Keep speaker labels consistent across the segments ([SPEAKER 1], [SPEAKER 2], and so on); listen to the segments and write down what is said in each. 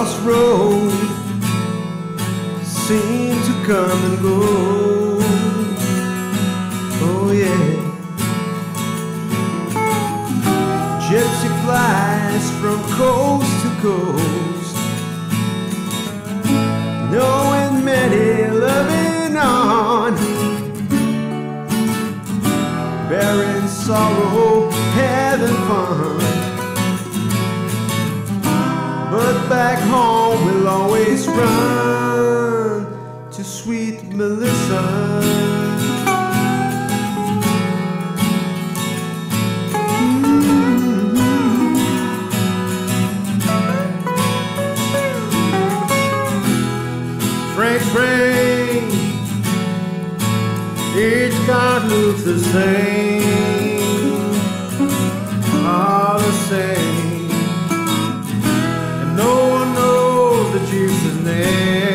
[SPEAKER 1] crossroad seem to come and go. Oh yeah. Gypsy flies from coast to coast, knowing many loving on, bearing sorrow, sweet Melissa. Mm-hmm. Frank, Frank, each God looks the same, all the same. And no one knows the Jesus' name.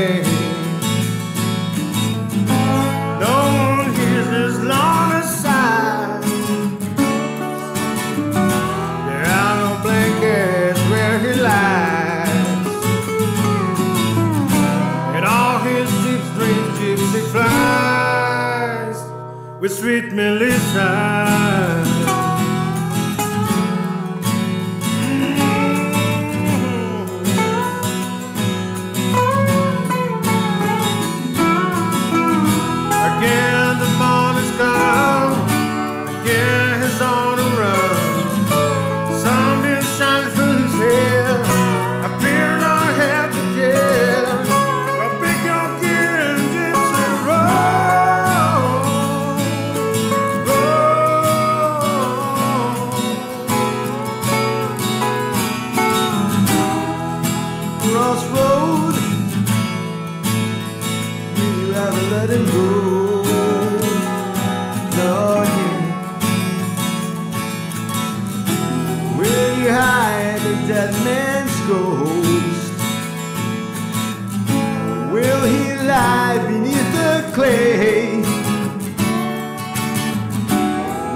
[SPEAKER 1] With sweet Melissa. Again the morning's come, again he's on you let him go? No, yeah. Will you hide the dead man's ghost? Will he lie beneath the clay?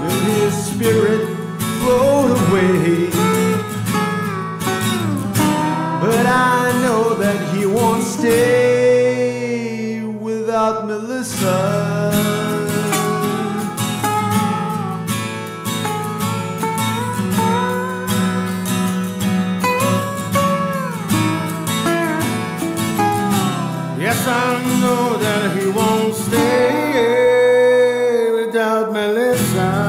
[SPEAKER 1] Will his spirit float away? But I know that he won't stay about Melissa. Yes, I know that he won't stay without Melissa.